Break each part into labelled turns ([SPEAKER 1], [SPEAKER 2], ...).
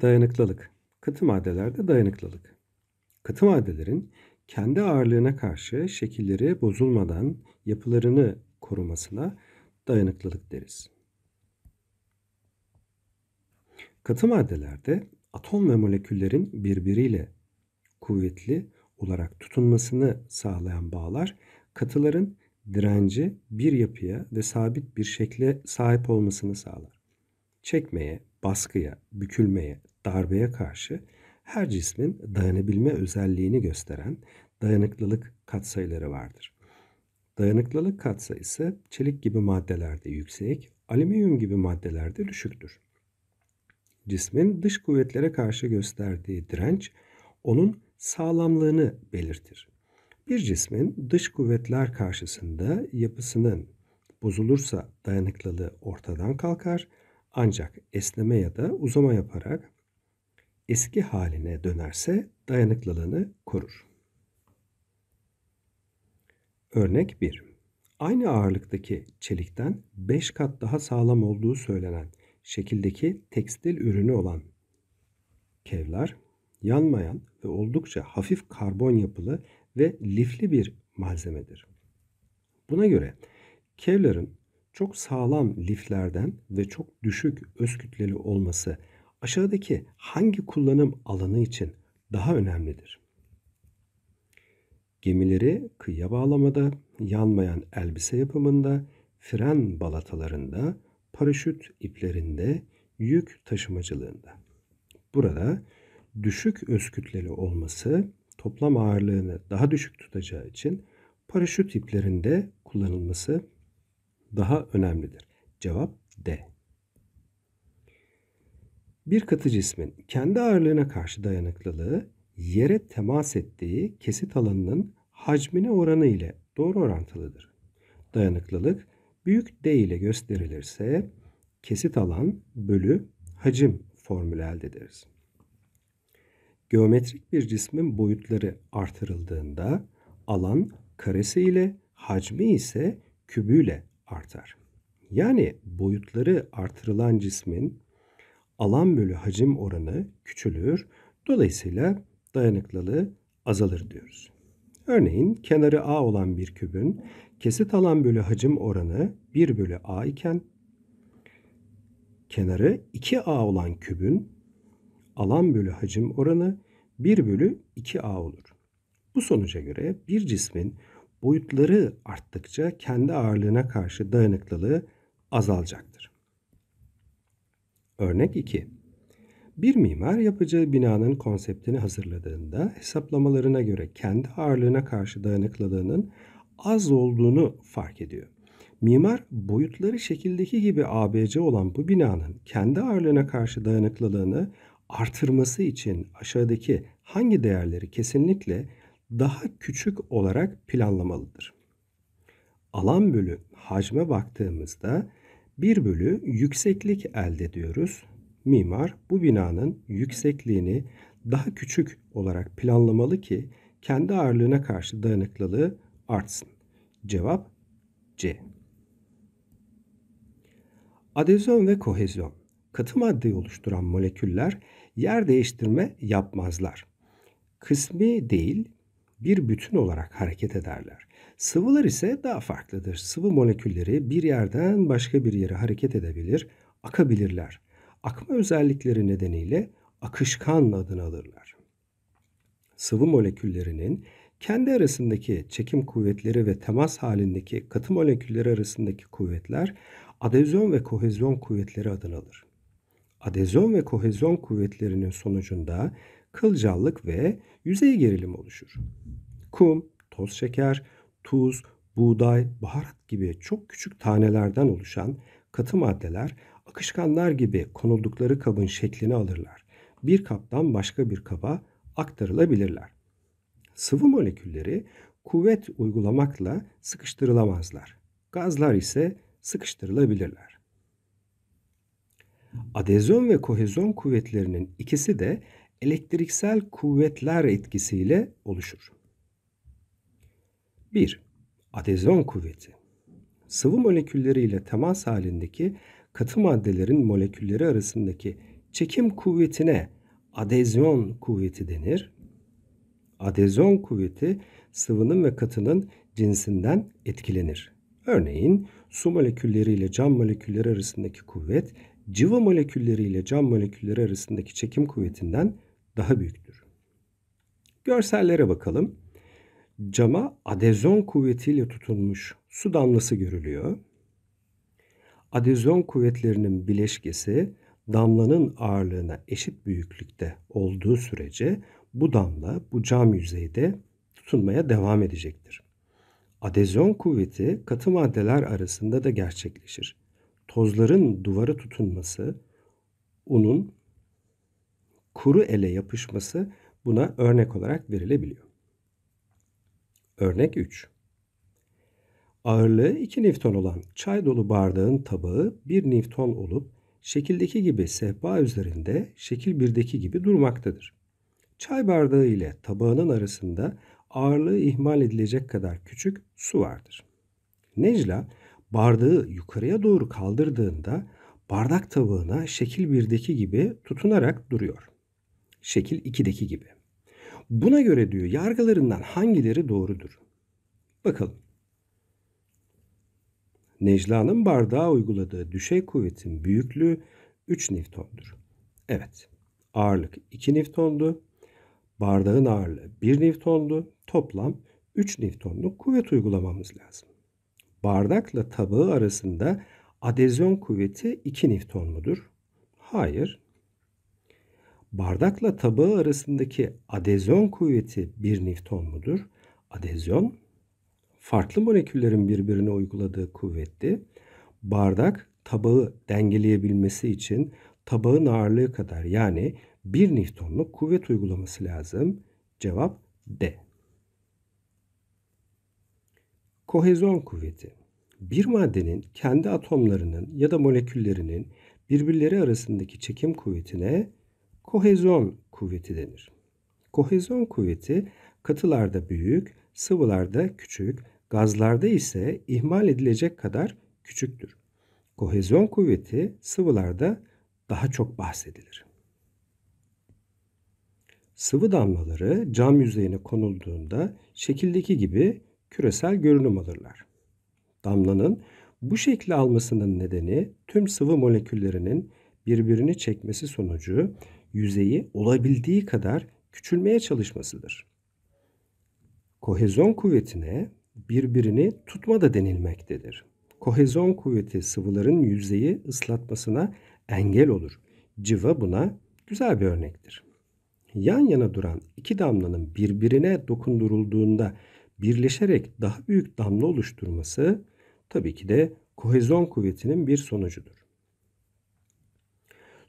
[SPEAKER 1] Dayanıklılık. Katı maddelerde dayanıklılık. Katı maddelerin kendi ağırlığına karşı şekilleri bozulmadan yapılarını korumasına dayanıklılık deriz. Katı maddelerde atom ve moleküllerin birbiriyle kuvvetli olarak tutunmasını sağlayan bağlar katıların direnci bir yapıya ve sabit bir şekle sahip olmasını sağlar. Çekmeye, baskıya, bükülmeye, darbeye karşı her cismin dayanabilme özelliğini gösteren dayanıklılık katsayıları vardır. Dayanıklılık katsayısı çelik gibi maddelerde yüksek, alüminyum gibi maddelerde düşüktür. Cismin dış kuvvetlere karşı gösterdiği direnç onun sağlamlığını belirtir. Bir cismin dış kuvvetler karşısında yapısının bozulursa dayanıklılığı ortadan kalkar ancak esneme ya da uzama yaparak eski haline dönerse dayanıklılığını korur. Örnek 1. Aynı ağırlıktaki çelikten 5 kat daha sağlam olduğu söylenen şekildeki tekstil ürünü olan kevlar, yanmayan ve oldukça hafif karbon yapılı ve lifli bir malzemedir. Buna göre kevların çok sağlam liflerden ve çok düşük öz kütleli olması aşağıdaki hangi kullanım alanı için daha önemlidir? Gemileri kıyıya bağlamada, yanmayan elbise yapımında, fren balatalarında, paraşüt iplerinde, yük taşımacılığında. Burada düşük öz kütleli olması toplam ağırlığını daha düşük tutacağı için paraşüt iplerinde kullanılması daha önemlidir. Cevap D. Bir katı cismin kendi ağırlığına karşı dayanıklılığı yere temas ettiği kesit alanının hacmine oranı ile doğru orantılıdır. Dayanıklılık büyük D ile gösterilirse kesit alan bölü hacim formülü elde ederiz. Geometrik bir cismin boyutları artırıldığında alan karesi ile hacmi ise kübüyle artar. Yani boyutları artırılan cismin alan bölü hacim oranı küçülür. Dolayısıyla dayanıklılığı azalır diyoruz. Örneğin kenarı A olan bir kübün kesit alan bölü hacim oranı 1 bölü A iken kenarı 2A olan kübün alan bölü hacim oranı 1 bölü 2A olur. Bu sonuca göre bir cismin boyutları arttıkça kendi ağırlığına karşı dayanıklılığı azalacaktır. Örnek 2. Bir mimar yapacağı binanın konseptini hazırladığında hesaplamalarına göre kendi ağırlığına karşı dayanıklılığının az olduğunu fark ediyor. Mimar boyutları şekildeki gibi ABC olan bu binanın kendi ağırlığına karşı dayanıklılığını artırması için aşağıdaki hangi değerleri kesinlikle daha küçük olarak planlamalıdır? Alan bölü hacme baktığımızda 1 bölü yükseklik elde ediyoruz. Mimar bu binanın yüksekliğini daha küçük olarak planlamalı ki kendi ağırlığına karşı dayanıklılığı artsın. Cevap C. Adezyon ve kohezyon. Katı maddeyi oluşturan moleküller yer değiştirme yapmazlar. Kısmi değil, bir bütün olarak hareket ederler. Sıvılar ise daha farklıdır. Sıvı molekülleri bir yerden başka bir yere hareket edebilir, akabilirler. Akma özellikleri nedeniyle akışkan adını alırlar. Sıvı moleküllerinin kendi arasındaki çekim kuvvetleri ve temas halindeki katı molekülleri arasındaki kuvvetler adezyon ve kohezyon kuvvetleri adını alır. Adezyon ve kohezyon kuvvetlerinin sonucunda kılcallık ve yüzey gerilim oluşur. Kum, toz şeker, tuz, buğday, baharat gibi çok küçük tanelerden oluşan katı maddeler akışkanlar gibi konuldukları kabın şeklini alırlar. Bir kaptan başka bir kaba aktarılabilirler. Sıvı molekülleri kuvvet uygulamakla sıkıştırılamazlar. Gazlar ise sıkıştırılabilirler. Adezyon ve kohezyon kuvvetlerinin ikisi de elektriksel kuvvetler etkisiyle oluşur. 1. Adezyon kuvveti. Sıvı molekülleri ile temas halindeki katı maddelerin molekülleri arasındaki Çekim kuvvetine adezyon kuvveti denir. Adezyon kuvveti sıvının ve katının cinsinden etkilenir. Örneğin su molekülleri ile cam molekülleri arasındaki kuvvet civa molekülleri ile cam molekülleri arasındaki çekim kuvvetinden daha büyüktür. Görsellere bakalım. Cama adezyon kuvvetiyle tutunmuş su damlası görülüyor. Adezyon kuvvetlerinin bileşkesi damlanın ağırlığına eşit büyüklükte olduğu sürece bu damla bu cam yüzeyde tutunmaya devam edecektir. Adezyon kuvveti katı maddeler arasında da gerçekleşir. Tozların duvara tutunması, unun kuru ele yapışması buna örnek olarak verilebiliyor. Örnek 3. Ağırlığı 2 Newton olan çay dolu bardağın tabağı 1 Newton olup şekildeki gibi sehpa üzerinde şekil 1'deki gibi durmaktadır. Çay bardağı ile tabağının arasında ağırlığı ihmal edilecek kadar küçük su vardır. Necla bardağı yukarıya doğru kaldırdığında bardak tabağına şekil 1'deki gibi tutunarak duruyor. Şekil 2'deki gibi. Buna göre diyor yargılarından hangileri doğrudur? Bakalım. Necla'nın bardağa uyguladığı düşey kuvvetin büyüklüğü 3 Newton'dur. Evet. Ağırlık 2 Newton'du. Bardağın ağırlığı 1 Newton'du. Toplam 3 Newton'luk kuvvet uygulamamız lazım. Bardakla tabağı arasında adezyon kuvveti 2 Newton mudur? Hayır. Bardakla tabağı arasındaki adezyon kuvveti 1 Newton mudur? Adezyon farklı moleküllerin birbirine uyguladığı kuvvetti. Bardak tabağı dengeleyebilmesi için tabağın ağırlığı kadar yani 1 Newton'luk kuvvet uygulaması lazım. Cevap D. Kohezyon kuvveti. Bir maddenin kendi atomlarının ya da moleküllerinin birbirleri arasındaki çekim kuvvetine kohezyon kuvveti denir. Kohezyon kuvveti katılarda büyük, sıvılarda küçük, gazlarda ise ihmal edilecek kadar küçüktür. Kohezyon kuvveti sıvılarda daha çok bahsedilir. Sıvı damlaları cam yüzeyine konulduğunda şekildeki gibi küresel görünüm alırlar. Damlanın bu şekli almasının nedeni tüm sıvı moleküllerinin birbirini çekmesi sonucu yüzeyi olabildiği kadar küçülmeye çalışmasıdır. Kohezyon kuvvetine birbirini tutma da denilmektedir. Kohezyon kuvveti sıvıların yüzeyi ıslatmasına engel olur. Civa buna güzel bir örnektir. Yan yana duran iki damlanın birbirine dokundurulduğunda birleşerek daha büyük damla oluşturması tabii ki de kohezyon kuvvetinin bir sonucudur.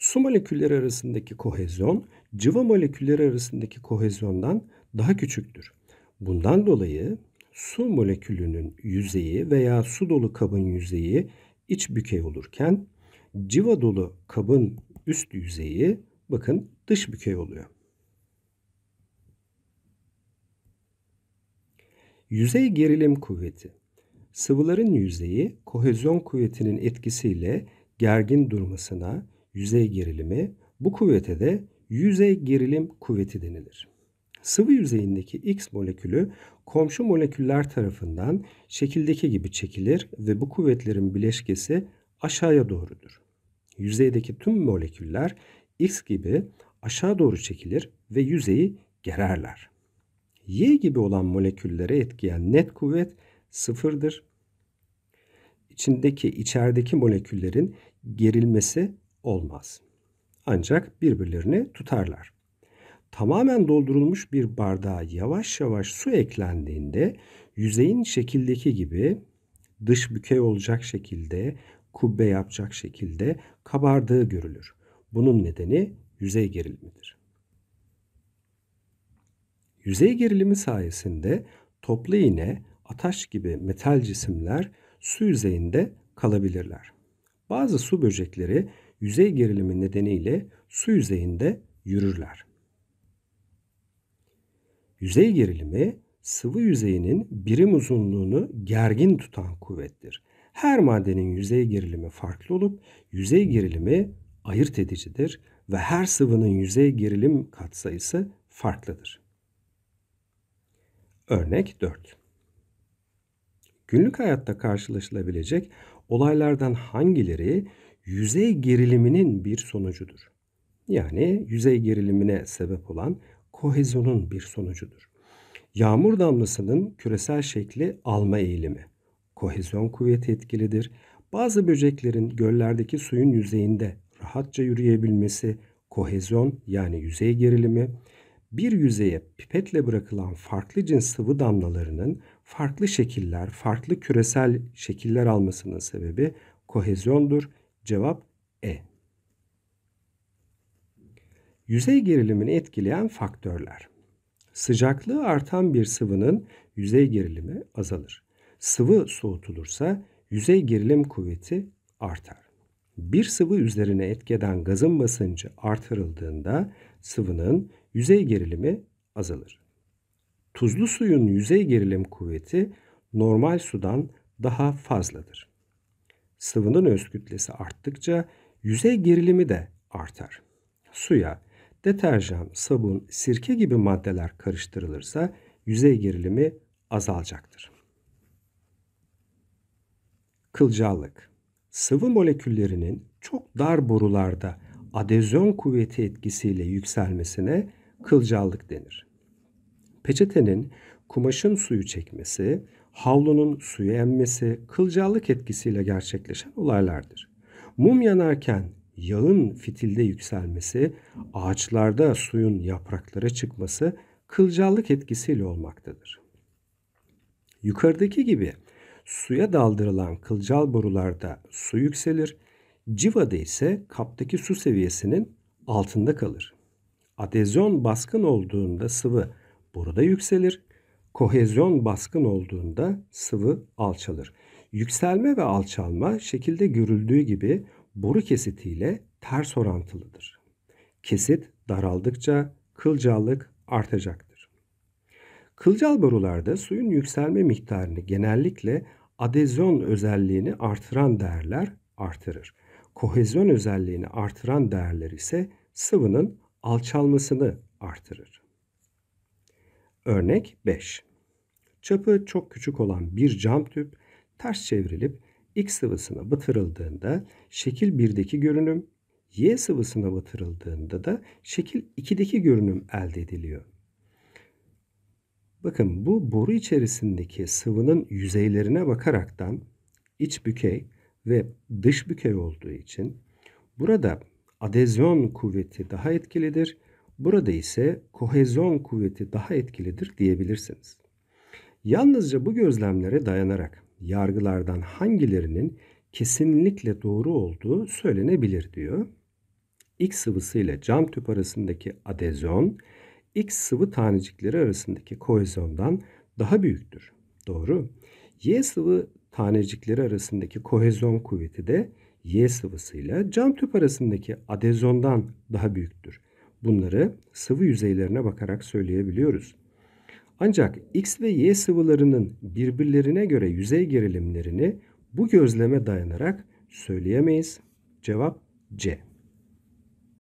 [SPEAKER 1] Su molekülleri arasındaki kohezyon, cıva molekülleri arasındaki kohezyondan daha küçüktür. Bundan dolayı su molekülünün yüzeyi veya su dolu kabın yüzeyi iç bükey olurken civa dolu kabın üst yüzeyi bakın dış bükey oluyor. Yüzey gerilim kuvveti. Sıvıların yüzeyi kohezyon kuvvetinin etkisiyle gergin durmasına yüzey gerilimi, bu kuvvete de yüzey gerilim kuvveti denilir. Sıvı yüzeyindeki X molekülü komşu moleküller tarafından şekildeki gibi çekilir ve bu kuvvetlerin bileşkesi aşağıya doğrudur. Yüzeydeki tüm moleküller X gibi aşağı doğru çekilir ve yüzeyi gererler. Y gibi olan moleküllere etkileyen net kuvvet sıfırdır. İçindeki, içerideki moleküllerin gerilmesi olmaz. Ancak birbirlerini tutarlar. Tamamen doldurulmuş bir bardağa yavaş yavaş su eklendiğinde yüzeyin şekildeki gibi dış bükey olacak şekilde, kubbe yapacak şekilde kabardığı görülür. Bunun nedeni yüzey gerilimidir. Yüzey gerilimi sayesinde toplu iğne, ataş gibi metal cisimler su yüzeyinde kalabilirler. Bazı su böcekleri yüzey gerilimi nedeniyle su yüzeyinde yürürler. Yüzey gerilimi sıvı yüzeyinin birim uzunluğunu gergin tutan kuvvettir. Her maddenin yüzey gerilimi farklı olup yüzey gerilimi ayırt edicidir ve her sıvının yüzey gerilim katsayısı farklıdır. Örnek 4. Günlük hayatta karşılaşılabilecek olaylardan hangileri yüzey geriliminin bir sonucudur? Yani yüzey gerilimine sebep olan kohezyonun bir sonucudur. Yağmur damlasının küresel şekli alma eğilimi. Kohezyon kuvveti etkilidir. Bazı böceklerin göllerdeki suyun yüzeyinde rahatça yürüyebilmesi kohezyon yani yüzey gerilimi. Bir yüzeye pipetle bırakılan farklı cins sıvı damlalarının farklı şekiller, farklı küresel şekiller almasının sebebi kohezyondur. Cevap E. Yüzey gerilimini etkileyen faktörler. Sıcaklığı artan bir sıvının yüzey gerilimi azalır. Sıvı soğutulursa yüzey gerilim kuvveti artar. Bir sıvı üzerine etkeden gazın basıncı artırıldığında sıvının yüzey gerilimi azalır. Tuzlu suyun yüzey gerilim kuvveti normal sudan daha fazladır. Sıvının öz kütlesi arttıkça yüzey gerilimi de artar. Suya deterjan, sabun, sirke gibi maddeler karıştırılırsa yüzey gerilimi azalacaktır. Kılcallık Sıvı moleküllerinin çok dar borularda adezyon kuvveti etkisiyle yükselmesine kılcallık denir. Peçetenin kumaşın suyu çekmesi, havlunun suyu emmesi kılcallık etkisiyle gerçekleşen olaylardır. Mum yanarken yağın fitilde yükselmesi, ağaçlarda suyun yapraklara çıkması kılcallık etkisiyle olmaktadır. Yukarıdaki gibi suya daldırılan kılcal borularda su yükselir, civada ise kaptaki su seviyesinin altında kalır. Adezyon baskın olduğunda sıvı boruda yükselir, kohezyon baskın olduğunda sıvı alçalır. Yükselme ve alçalma şekilde görüldüğü gibi boru kesitiyle ters orantılıdır. Kesit daraldıkça kılcallık artacaktır. Kılcal borularda suyun yükselme miktarını genellikle adezyon özelliğini artıran değerler artırır. Kohezyon özelliğini artıran değerler ise sıvının alçalmasını artırır. Örnek 5. Çapı çok küçük olan bir cam tüp ters çevrilip X sıvısına batırıldığında şekil 1'deki görünüm, Y sıvısına batırıldığında da şekil 2'deki görünüm elde ediliyor. Bakın bu boru içerisindeki sıvının yüzeylerine bakaraktan iç bükey ve dış bükey olduğu için burada adezyon kuvveti daha etkilidir. Burada ise kohezyon kuvveti daha etkilidir diyebilirsiniz. Yalnızca bu gözlemlere dayanarak yargılardan hangilerinin kesinlikle doğru olduğu söylenebilir diyor. X sıvısı ile cam tüp arasındaki adezyon X sıvı tanecikleri arasındaki kohezyondan daha büyüktür. Doğru. Y sıvı tanecikleri arasındaki kohezyon kuvveti de Y sıvısıyla cam tüp arasındaki adezyondan daha büyüktür. Bunları sıvı yüzeylerine bakarak söyleyebiliyoruz. Ancak X ve Y sıvılarının birbirlerine göre yüzey gerilimlerini bu gözleme dayanarak söyleyemeyiz. Cevap C.